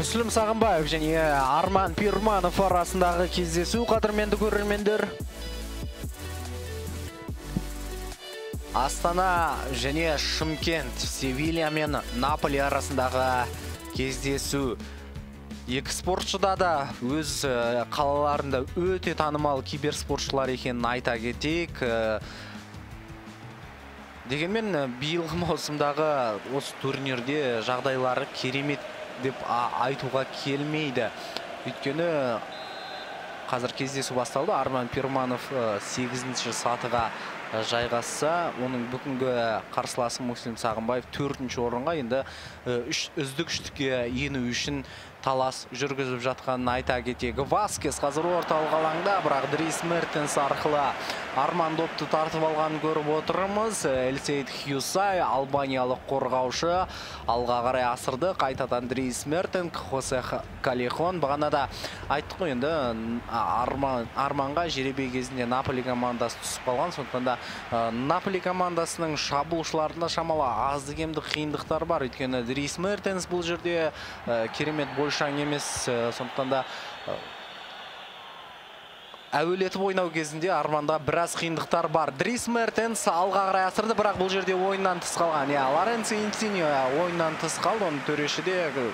мүслім сағынбаев және арман пирманов арасындағы кездесу қадірменді көрермендер. Астана және шымкент севилья мен наполи арасындағы кездесу. Екі спортшыда да өз қалаларында өте танымал киберспортшылар екенін айта кетейік дегенмен биылғы маусымдағы осы турнирде жағдайлары керемет деп айтуға келмейді. Өйткені қазір кездесу басталды. Арман пирманов э, сегізінші сатыға э, жайғасса оның бүгінгі қарсыласы муслим сағынбаев төртінші орынға енді э, үш үздік үштікке ену үшін талас жүргізіп жатқанын айта кетейік. Васкес қазір орталық алаңда бірақ дрис мертенс арқылы арман допты тартып алғанын көріп отырмыз. Эльсейд хьюсай албаниялық қорғаушы алға қарай асырды. Қайтадан дрис мертенк хосе калехон бағанада айттық қой енді арман, арманға жеребе кезінде наполи командасы түсіп қалған. Сондықтан да наполи командасының шабуылшыларында шамалы азды кемді қиындықтар бар. Өйткені дрис мертенс бұл жерде керемет бойшаң емес э, сондықтан да э, әуелетіп ойнау кезінде арманда біраз қиындықтар бар. Дрис мертенс алға қарай асырды бірақ бұл жерде ойыннан тыс қалған. Иә лоренцо инсиньо ойыннан тыс қалды. Оның төреші де э,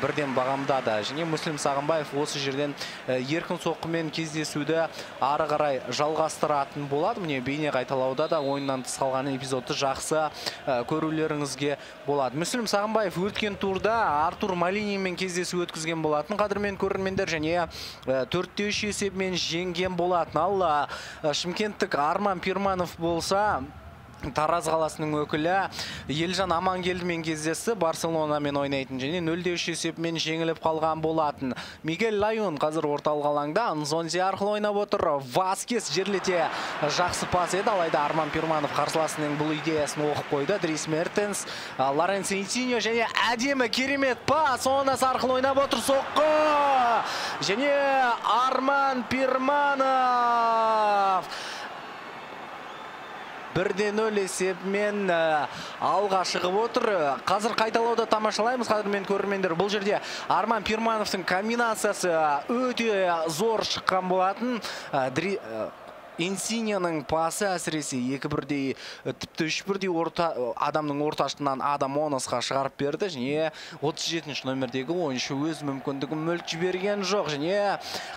бірден бағамдады. Және мүслім сағынбаев осы жерден э, еркін соққымен кездесуді ары қарай жалғастыратын болады. Міне бейне қайталауда да ойыннан тыс қалған эпизодты жақсы э, көрулеріңізге болады. Мүслім сағынбаев өткен турда артур малинимен кездесу өткізген болатын. Қадірмен көрермендер және э, төртте үш есебімен жеңген болатын. Ал э, шымкенттік арман пирманов болса тараз қаласының өкілі елжан амангелдімен кездесті. Барселонамен ойнайтын және 0-де 3 есебімен жеңіліп қалған болатын. Мигель лайон қазір орталық алаңда. Нзонзи арқылы ойнап отыр. Васкес жерлете жақсы пас еді. Алайда арман пирманов қарсыласының бұл идеясын оқып қойды. Дрис мертенс лоренцо инсиньо және әдемі керемет пас онас арқылы ойнап отыр соққы. Және арман пирманов. Бірде нөл есебімен ә, алға шығып отыр. Қазір қайталауда тамашалаймыз. Қадірмен көрермендер бұл жерде арман пирмановтың комбинациясы өте зор шыққан болатын. Инсиньяның пасы әсіресе екі бірдей ә, тіпті үш бірдей орта адамның орташынан адам онасқа шығарып берді және 37 номердегі ойыншы өз мүмкіндігін мүлт жіберген жоқ. Және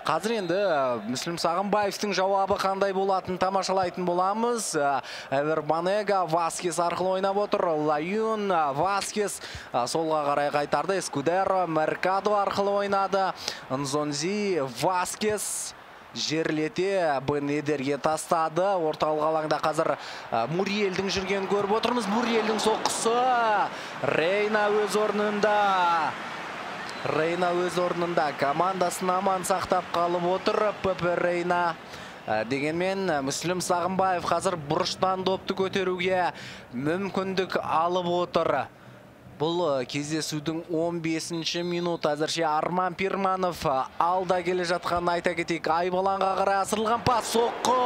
қазір енді ә, мүслім сағынбаевтың жауабы қандай болатынын тамашалайтын боламыз. Эвер банега васкес арқылы ойнап отыр. Лаюн васкес солға қарай қайтарды. Эскудеро меркадо арқылы ойнады. Нзонзи васкес жерлете бенедерге тастады. Орталық алаңда қазір муриелдің жүргенін көріп отырмыз. Муриелдің соққысы рейна өз орнында. Рейна өз орнында. Командасын аман сақтап қалып отыр пепе рейна. Дегенмен мүслім сағынбаев қазір бұрыштан допты көтеруге мүмкіндік алып отыр. Бұл ә, кездесудің 15-ші минут әзірше арман пирманов ә, алда келе жатқанын айта кетейік. Айбаланға қарай асырылған пас соққы!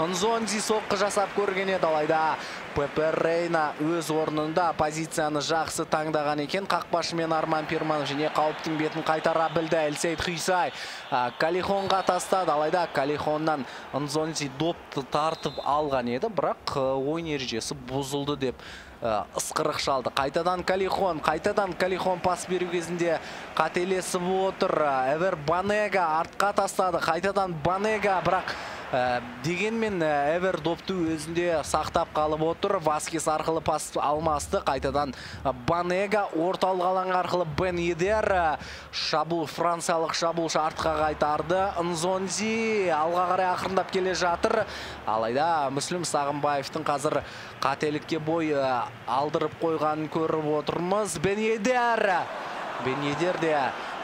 Нзонзи соққы жасап көрген еді. Алайда пепе рейна өз орнында позицияны жақсы таңдаған екен. Қақпашымен арман пирманов және қауіптің бетін қайтара білді. Эльсейд хүйсай ә, калихонға тастады. Алайда калихоннан нзонзи допты тартып алған еді. Бірақ ойын ережесі бұзылды деп ысқырық шалды қайтадан калихон қайтадан калихон пас беру кезінде қателесіп отыр. Эвер банега артқа тастады. Қайтадан банега бірақ дегенмен ә, эвер допты өзінде сақтап қалып отыр. Васкес арқылы пас алмасты. Қайтадан ә, банега орталық алаң арқылы бен едер ә, шабуыл франциялық шабуылшы артқа қайтарды. Нзонзи алға қарай ақырындап келе жатыр. Алайда мүслім сағынбаевтың қазір қателікке бой алдырып қойғанын көріп отырмыз. Бен едер бен едер де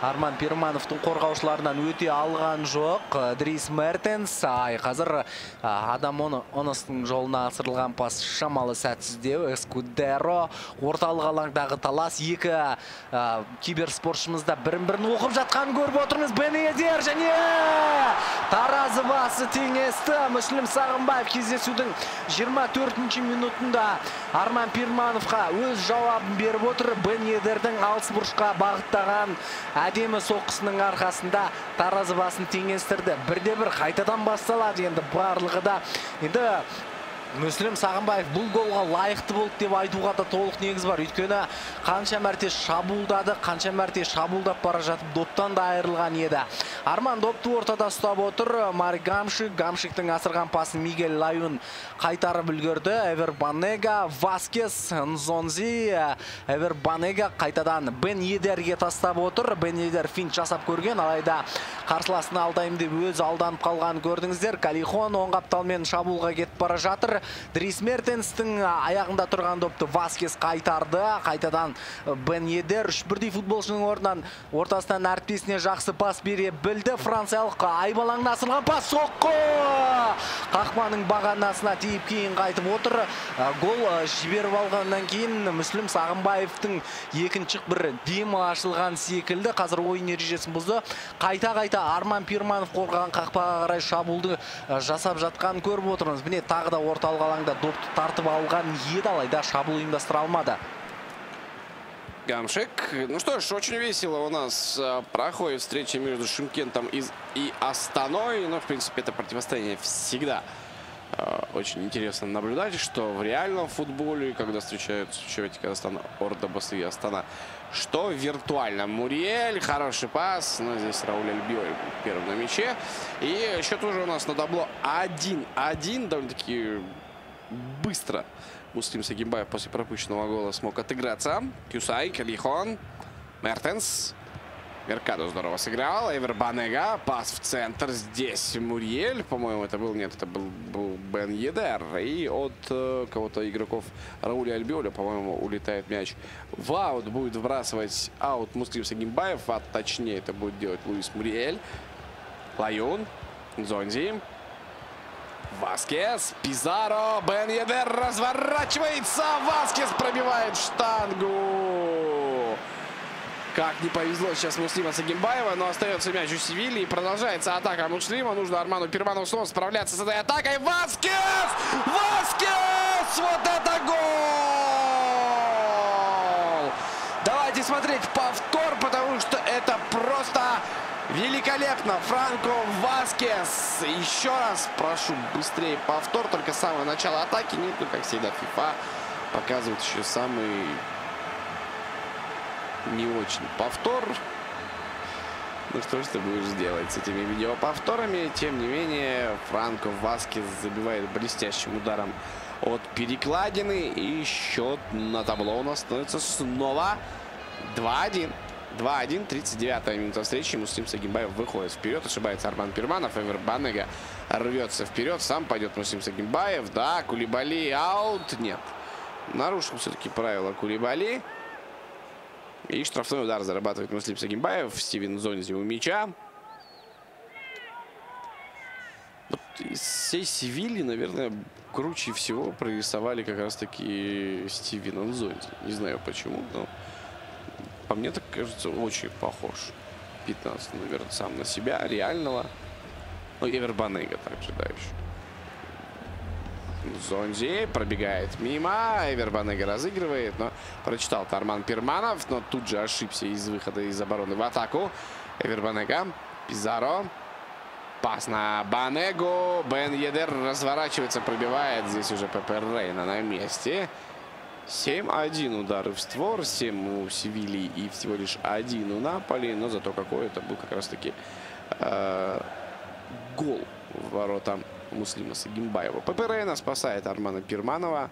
арман пирмановтың қорғаушыларынан өте алған жоқ. Дрис мертенс ай қазір адам оныстың жолына асырылған пас шамалы сәтсіздеу эскудеро орталық алаңдағы талас екі киберспортшымыз да бірін бірін оқып жатқанын көріп отырмыз. Бен және таразы басы теңесті. Мүслім сағынбаев кездесудің 24 минутында арман пирмановқа өз жауабын беріп отыр. Бен едердің алыс бұрышқа бағыттаған әдемі соққысының арқасында таразы басын теңестірді. Бірде бір қайтадан басталады енді барлығы да. Енді мүслім сағынбаев бұл голға лайықты болды деп айтуға да толық негіз бар. Өйткені қанша мәрте шабуылдады қанша мәрте шабуылдап бара жатып доптан да айырылған еді. Арман допты ортада ұстап отыр. Мари гамшик гамшиктің асырған пасын мигель лаюн қайтарып үлгерді. Эвер банега васкес нзонзи эвер банега қайтадан бен едерге тастап отыр. Бен едер финт жасап көрген. Алайда қарсыласын алдаймын деп өзі алданып қалғанын көрдіңіздер. Калихон оң қапталмен шабуылға кетіп бара жатыр. Дрис мертенстің аяғында тұрған допты васкес қайтарды. Қайтадан бен едер үш бірдей футболшының орнынан ортасынан әріптесіне жақсы пас бере білді. Франциялық айбалаңына асырған пас. Соққы! Қақпаның бағанасына тиіп кейін қайтып отыр. Гол жіберіп алғаннан кейін мүслім сағынбаевтың екінші бір демі ашылған секілді. Қазір ойын ережесін бұзды. Қайта қайта арман пирманов қорғаған қақпаға қарай шабуылды жасап жатқанын көріп отырмыз. Міне тағы да орталық орталық алаңда допты тартып алған еді алайда шабуыл ұйымдастыра алмады Гамшик. Ну что ж, очень весело у нас э, проходит встреча между Шимкентом и, Астаной. Но, в принципе, это противостояние всегда э, очень интересно наблюдать, что в реальном футболе, когда встречаются Чевети Казахстан, Ордобас и Астана, что в виртуальном. Муриэль, хороший пас, но здесь Рауль Альбиоль первым на мяче. И счет уже у нас на табло 1-1, довольно-таки быстро Муслим Сагимбаев после пропущенного гола смог отыграться. Кюсай, Калихон, Мертенс. Меркадо здорово сыграл. Эвер Банега. Пас в центр. Здесь Мурьель. По-моему, это был... Нет, это был, был Бен Едер. И от э, кого-то игроков Рауля Альбиоля, по-моему, улетает мяч в аут. Будет вбрасывать аут Муслим Сагимбаев. А точнее, это будет делать Луис Мурьель. Лаюн. Зонзи. Васкес, Пизаро, Бен Едер разворачивается, Васкес пробивает штангу. Как не повезло сейчас Муслима Сагимбаева, но остается мяч у Севильи. И продолжается атака Муслима. Нужно Арману Пирманову снова справляться с этой атакой. Васкес! Васкес! Вот это гол! Давайте смотреть повтор, потому что это просто Великолепно. Франко Васкес. Еще раз прошу быстрее повтор. Только самое начало атаки. Нет, ну, как всегда, FIFA показывает еще самый не очень повтор. Ну что ж ты будешь делать с этими видеоповторами? Тем не менее, Франко Васкес забивает блестящим ударом от перекладины. И счет на табло у нас становится снова 2-1. 2-1, 39 минута встречи. Муслим Сагимбаев выходит вперед. Ошибается Арман Пирманов. Эвер Банега рвется вперед. Сам пойдет Муслим Сагимбаев. Да, Кулибали аут. Нет. Нарушил все-таки правила Кулибали. И штрафной удар зарабатывает Муслим Сагимбаев. Стивен Зонзи у мяча. Вот из всей Севильи, наверное, круче всего прорисовали как раз-таки Стивена Зонзи. Не знаю почему, но... По мне так кажется, очень похож. 15 наверное, сам на себя, реального. Ну, Эвер Банега также, да, еще. Зонзи пробегает мимо. Эвер Банега разыгрывает, но прочитал Тарман Перманов, но тут же ошибся из выхода из обороны в атаку. Эвер Банега, Пизаро. Пас на Банегу. Бен Едер разворачивается, пробивает. Здесь уже Пепер Рейна на месте. 7-1 удары в створ, 7 у Севильи и всего лишь один у Наполи. Но зато какой это был как раз-таки э, гол в ворота Муслима Сагимбаева. Паперейна спасает Армана Пирманова.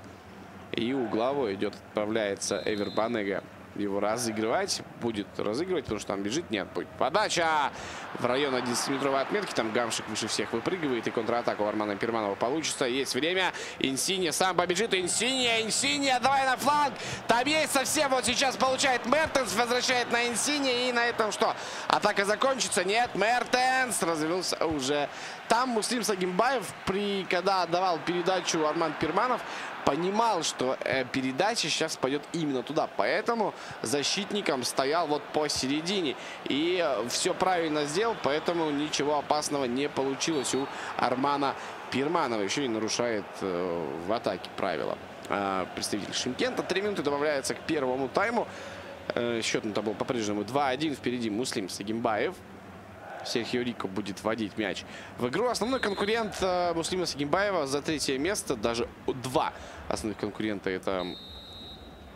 И угловой идет, отправляется Эвер Банега его разыгрывать. Будет разыгрывать, потому что там бежит. Нет, будет подача в район 11-метровой отметки. Там Гамшик выше всех выпрыгивает. И контратаку Армана Перманова получится. Есть время. Инсинья сам побежит. Инсинья, Инсинья, давай на фланг. Там есть совсем. Вот сейчас получает Мертенс. Возвращает на Инсинья. И на этом что? Атака закончится? Нет, Мертенс развелся уже. Там Муслим Сагимбаев, при, когда отдавал передачу Арман Перманов, понимал, что э, передача сейчас пойдет именно туда. Поэтому защитником стоял вот посередине. И э, все правильно сделал, поэтому ничего опасного не получилось у Армана Пирманова. Еще и нарушает э, в атаке правила э, представитель Шимкента. Три минуты добавляется к первому тайму. Э, счет на табло по-прежнему 2-1. Впереди Муслим Сагимбаев. Серхио Рико будет вводить мяч в игру. Основной конкурент э, Муслима Сагимбаева за третье место, даже два основных конкурента это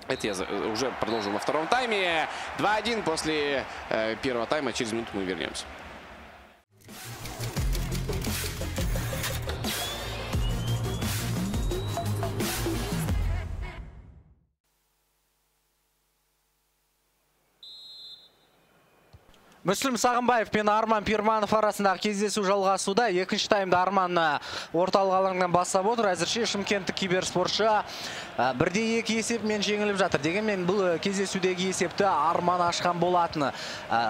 это я уже продолжил во втором тайме. 2-1 после э, первого тайма. Через минуту мы вернемся. Мүслім сағынбаев пен арман пирманов арасындағы кездесу жалғасуда. Екінші таймда арман орталық алаңнан бастап отыр. Әзірше шымкенттік киберспортшы бірде екі есепмен жеңіліп жатыр. Дегенмен бұл кездесудегі есепті арман ашқан болатын.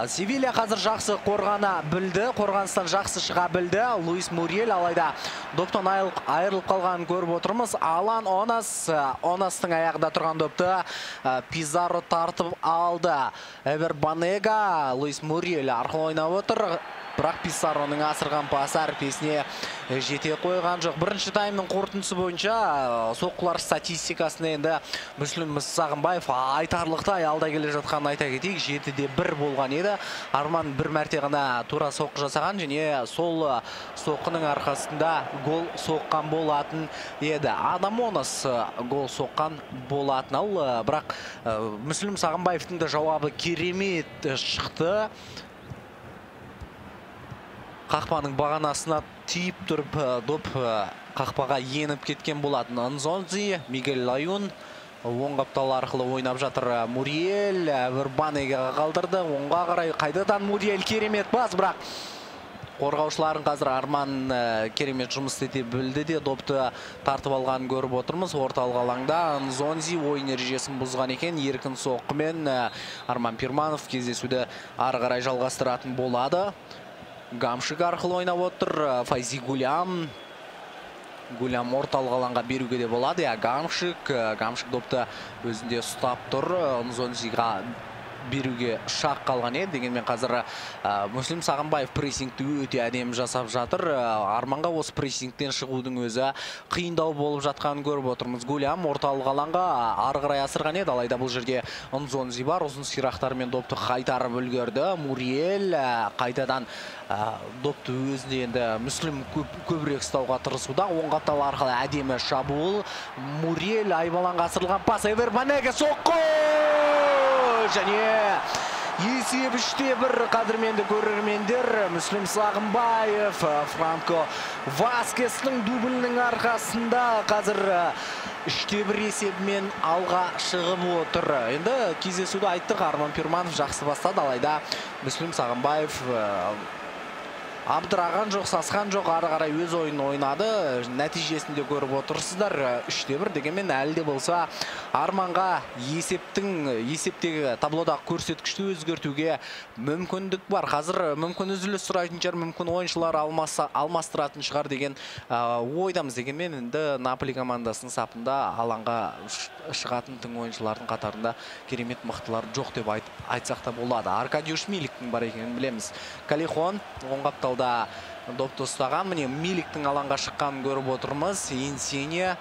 Севилья қазір жақсы қорғана білді. Қорғаныстан жақсы шыға білді. Луис мурьель алайда доптан айырылып қалғанын көріп отырмыз. Алан онас онастың аяғында тұрған допты пизаро тартып алды. Эвер банега луис Gabriel arqa o'ynab o'tir бірақ писсароның асырған пасы әріптесіне жете қойған жоқ. Бірінші таймның қорытындысы бойынша соққылар статистикасына енді мүслім сағынбаев айтарлықтай алда келе жатқанын айта кетейік. Жетіде бір болған еді. Арман бір мәрте ғана тура соққы жасаған және сол соққының арқасында гол соққан болатын еді. Адамонос гол соққан болатын. Ал бірақ мүслім сағынбаевтың да жауабы керемет шықты. Қақпаның бағанасына тиіп тұрып доп қақпаға еніп кеткен болатын нзонзи мигель лаюн оң қаптал арқылы ойнап жатыр муриел вербанеге қалдырды. Оңға қарай қайтадан муриел керемет бас бірақ қорғаушыларын қазір арман керемет жұмыс істете білді де допты тартып алғанын көріп отырмыз. Орталық алаңда нзонзи ойын ережесін бұзған екен. Еркін соққымен арман пирманов кездесуді ары қарай жалғастыратын болады. Гамшик арқылы ойнап отыр. Файзи гулям. Гулям орталық алаңға беруге де болады. Иә гамшик гамшик допты өзінде ұстап тұр. Нзонзиға беруге шақ қалған еді. Дегенмен қазір мүслім сағынбаев прессингті өте әдемі жасап жатыр. Арманға осы прессингтен шығудың өзі қиындау болып жатқанын көріп отырмыз. Гулям орталық алаңға ары қарай асырған еді. Алайда бұл жерде нзонзи бар ұзын сирақтармен допты қайтарып үлгерді. Муриел қайтадан допты өзіне енді мүслім көбірек ұстауға тырысуда. Оң арқылы әдемі шабуыл. Муриел айбаланға асырылған пас. Эвер банеге соққы! Және есеп үште бір қадірменді көрермендер мүслім сағынбаев франко васкестің дублінің арқасында қазір үште бір есебімен алға шығып отыр. Енді кездесуді айттық. Арман пирманов жақсы бастады. Алайда мүслім сағынбаев абдыраған жоқ сасқан жоқ ары қарай өз ойын ойнады. Нәтижесінде көріп отырсыздар. Үште бір дегенмен әлі де болса арманға есептің есептегі таблодағы көрсеткішті өзгертуге мүмкіндік бар. Қазір мүмкін үзіліс сұрайтын шығар мүмкін ойыншылар алмаса алмастыратын шығар деген ойдамыз. Дегенмен енді наполи командасының сапында алаңға шығатын тың ойыншылардың қатарында керемет мықтылар жоқ деп айтсақ та болады. Аркадиуш миликтің бар екенін білеміз. Калихон оң қапталда допты ұстаған міне миликтің алаңға шыққанын көріп отырмыз. Инсине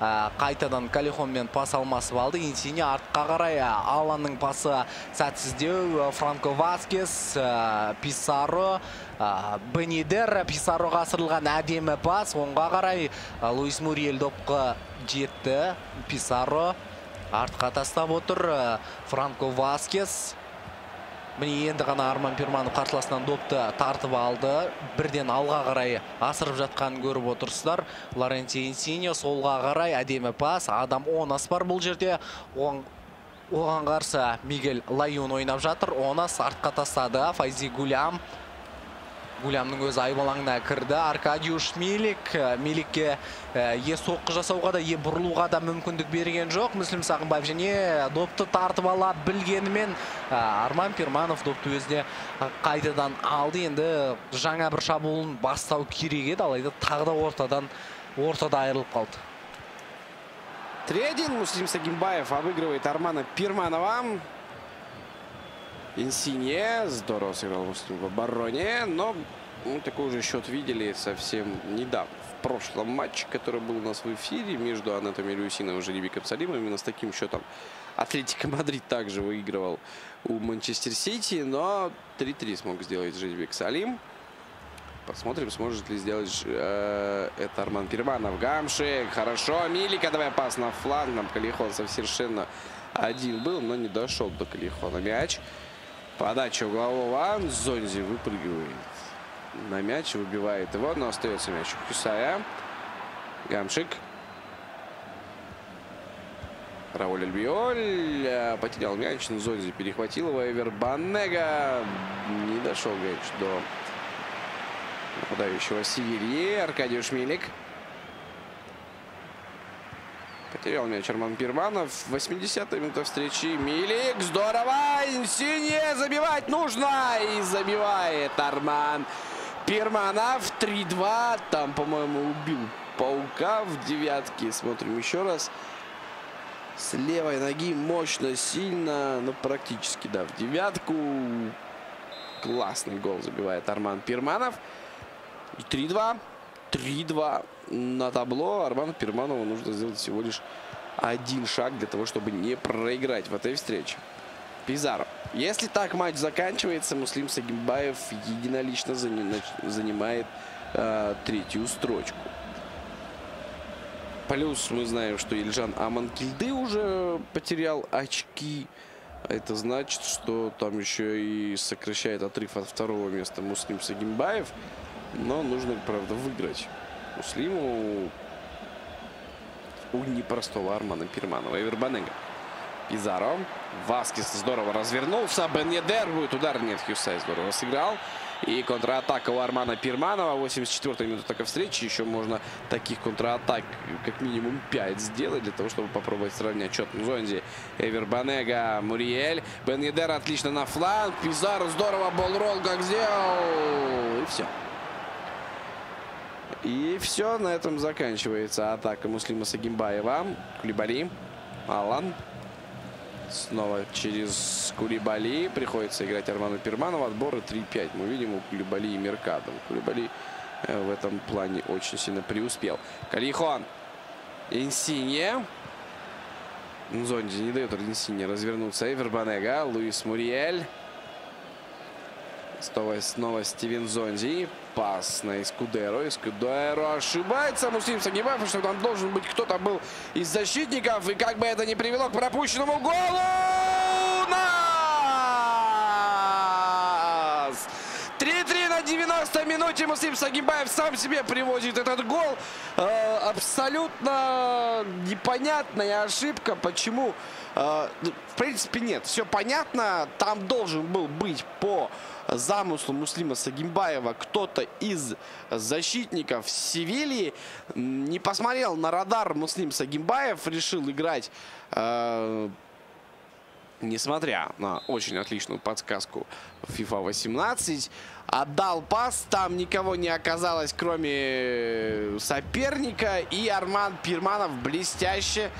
қайтадан калихонмен пас алмасып алды. Инсине артқа қарай аланның пасы сәтсіздеу франко васкес писаро бенидер писароға асырылған әдемі пас. Оңға қарай луис муриел допқа жетті. Писаро артқа тастап отыр франко васкес. Міне енді ғана арман пирманов қарсыласынан допты тартып алды. Бірден алға қарай асырып жатқанын көріп отырсыздар. Лоренци инсиньо солға қарай әдемі пас. Адам онас бар бұл жерде. Оң оған қарсы мигель лаюн ойнап жатыр. Оны сартқа тастады. Файзи гулям гулямның өзі айбалаңына кірді. Аркадиуш милик миликке е соққы жасауға да е бұрылуға да мүмкіндік берген жоқ. Мүслім сағынбаев және допты тартып ала білгенімен арман пирманов допты өзіне қайтадан алды. Енді жаңа бір шабуылын бастау керек еді. Алайда тағы да ортадан ортада айырылып қалды. 3-1 Муслим Сагимбаев обыгрывает Армана Пирманова. Инсинье здорово сыграл в обороне, но мы такой же счет видели совсем недавно. В прошлом матче, который был у нас в эфире между Анатом Илюсиновым и Жеребиком Салимом, именно с таким счетом Атлетика Мадрид также выигрывал у Манчестер Сити, но 3-3 смог сделать Жеребик Салим. Посмотрим, сможет ли сделать э, это Арман Перманов. Гамшик, хорошо. Милика, давай пас на фланг. Нам Калихон совершенно один был, но не дошел до Калихона мяч. Подача углового. Зонзи выпрыгивает на мяч, выбивает его, но остается мяч у Кюсая. Гамшик. Рауль Альбиоль э, потерял мяч, но Зонзи перехватил его. Эвер Баннега не дошел мяч до нападающего Севильи. Аркадий Шмелик. Потерял мяч Арман Пирманов. 80-я минута встречи. Милик. Здорово. Инсине забивать нужно. И забивает Арман Пирманов. 3-2. Там, по-моему, убил Паука в девятке. Смотрим еще раз. С левой ноги мощно, сильно, но практически, да, в девятку. Классный гол забивает Арман Пирманов. И 3-2. 3-2 на табло. Арману Перманову нужно сделать всего лишь один шаг для того, чтобы не проиграть в этой встрече. Пизаро. Если так матч заканчивается, Муслим Сагимбаев единолично занимает э, третью строчку. Плюс мы знаем, что Ильжан Аманкильды уже потерял очки. Это значит, что там еще и сокращает отрыв от второго места Муслим Сагимбаев. Но нужно, правда, выиграть Муслиму у непростого Армана Пирманова. Эвербанега. Пизаро. Васкис здорово развернулся. Бен Едер будет удар. Нет, Хьюсай здорово сыграл. И контратака у Армана Пирманова. 84-я минута такой встречи. Еще можно таких контратак как минимум 5 сделать для того, чтобы попробовать сравнять счет Зонзи. Эвербанега, Муриэль. Бен Едер отлично на фланг. Пизаро здорово болрол как сделал. И все. И все, на этом заканчивается атака Муслима Сагимбаева. Кулибали, Алан. Снова через Кулибали. Приходится играть Арману Перманову. Отборы 3-5. Мы видим у Кулибали и Меркадо. Кулибали э, в этом плане очень сильно преуспел. Калихон. Инсинье. Зонди не дает Инсинье развернуться. Эвербанега. Луис Муриэль. Снова, снова Стивен Зонди. Пас на Искудеро. Искудеро ошибается. Муслим Сагибаев, что там должен быть кто-то был из защитников. И как бы это ни привело к пропущенному голу! 90 минуте Муслим Сагибаев сам себе привозит этот гол. Э, абсолютно непонятная ошибка. Почему? Э, ну, в принципе, нет. Все понятно. Там должен был быть по замыслу Муслима Сагимбаева кто-то из защитников Севильи не посмотрел на радар Муслим Сагимбаев, решил играть э, несмотря на очень отличную подсказку FIFA 18, отдал пас, там никого не оказалось, кроме соперника, и Арман Пирманов блестяще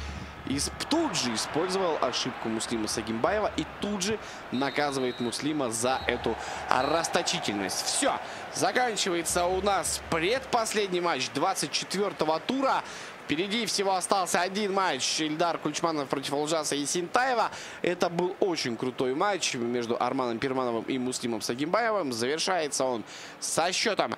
и тут же использовал ошибку Муслима Сагимбаева и тут же наказывает Муслима за эту расточительность. Все, заканчивается у нас предпоследний матч 24-го тура. Впереди всего остался один матч. Ильдар Кульчманов против Алжаса и Синтаева. Это был очень крутой матч между Арманом Пирмановым и Муслимом Сагимбаевым. Завершается он со счетом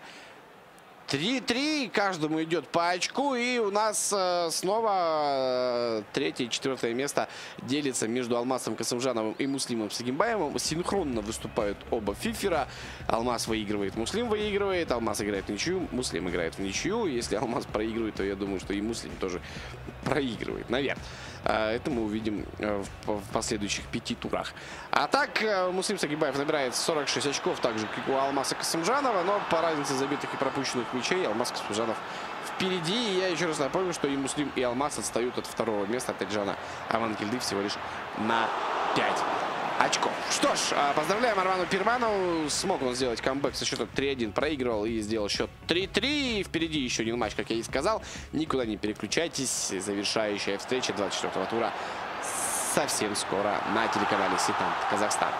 3-3, каждому идет по очку, и у нас э, снова э, третье и четвертое место делится между Алмасом Касымжановым и Муслимом Сагимбаевым. Синхронно выступают оба фифера. Алмаз выигрывает, Муслим выигрывает, Алмаз играет в ничью, Муслим играет в ничью. Если Алмаз проигрывает, то я думаю, что и Муслим тоже проигрывает, наверное. А, это мы увидим э, в, последующих пяти турах. А так, э, Муслим Сагибаев набирает 46 очков, так же, как у Алмаса Касымжанова, но по разнице забитых и пропущенных мячей Алмаз Касымжанов впереди. И я еще раз напомню, что и Муслим, и Алмаз отстают от второго места от Таджана Авангельды всего лишь на 5 очков. Что ж, а, поздравляем Арману Пирману. Смог он сделать камбэк со счетом 3-1. Проигрывал и сделал счет 3-3. Впереди еще один матч, как я и сказал. Никуда не переключайтесь. Завершающая встреча 24-го тура совсем скоро на телеканале Ситант Казахстан.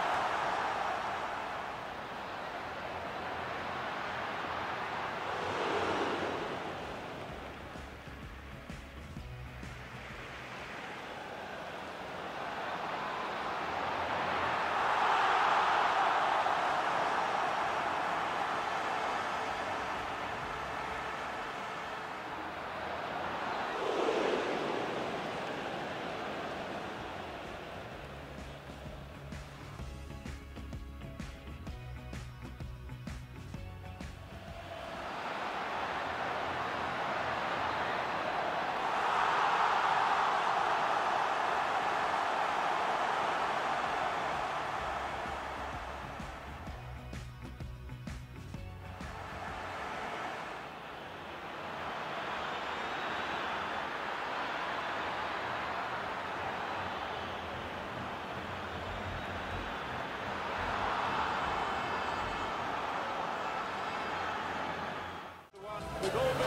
The